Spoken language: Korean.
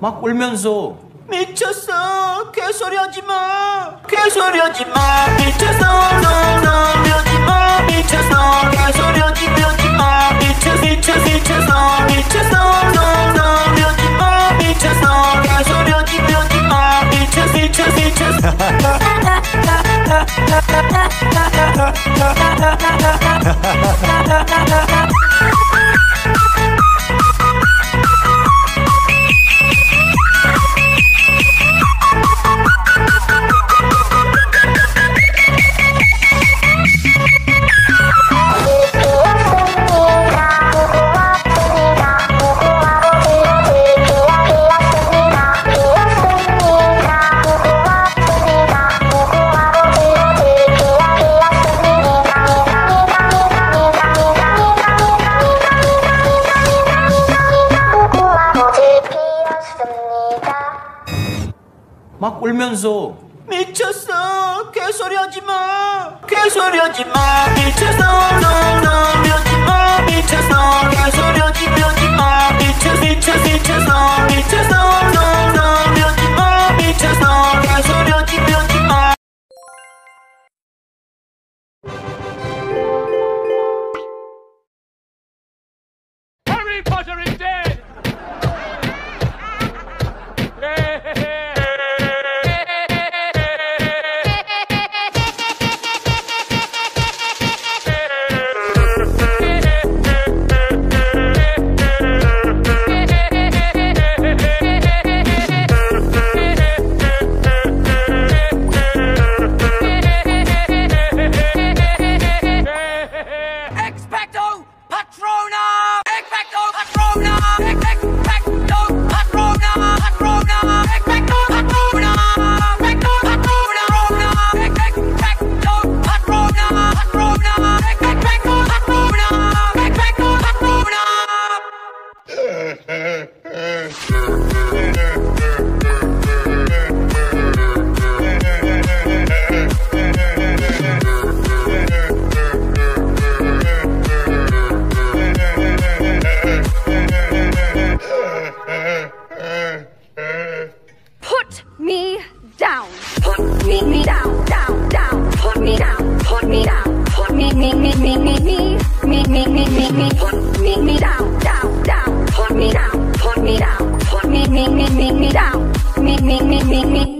막 울면서 미쳤어 개소리 하지 마 개소리 하지 마. 미쳤어 너너너 하지 마 미쳤어 개소리 하지 하지 마. 미쳐 미쳐 미쳤어 미쳤어 너너 하지 마 미쳤어 개소리 하지 하지 마. 미쳐 미쳐 미쳤어 막 울면서 미쳤어 개소리 하지 마 개소리 하지 마 미쳤어 너너 마 미쳤어 개소리 하지 하지 마 미쳐 미쳐 미쳤어 미쳤어 너너 미쳤어 back, back. Me down. Put me down. Put me, me, me, me, me down. Me, me, me, me, me.